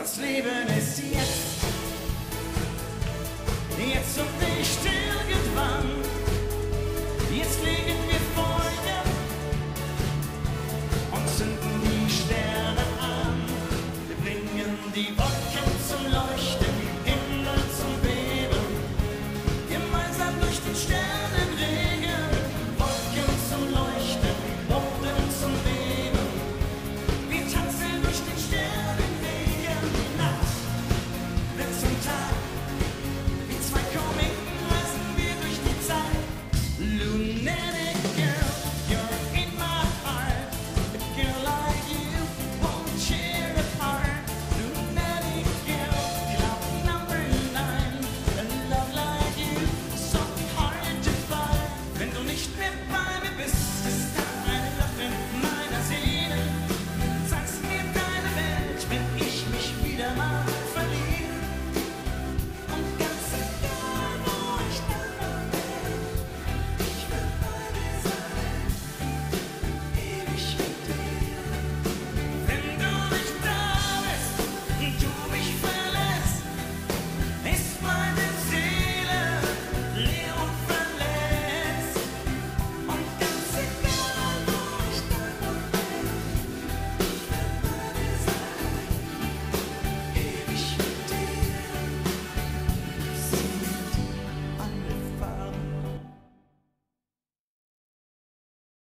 Das Leben ist jetzt. Jetzt und nicht irgendwann. Jetzt legen wir Feuer und zünden die Sterne an. Wir bringen die Wolken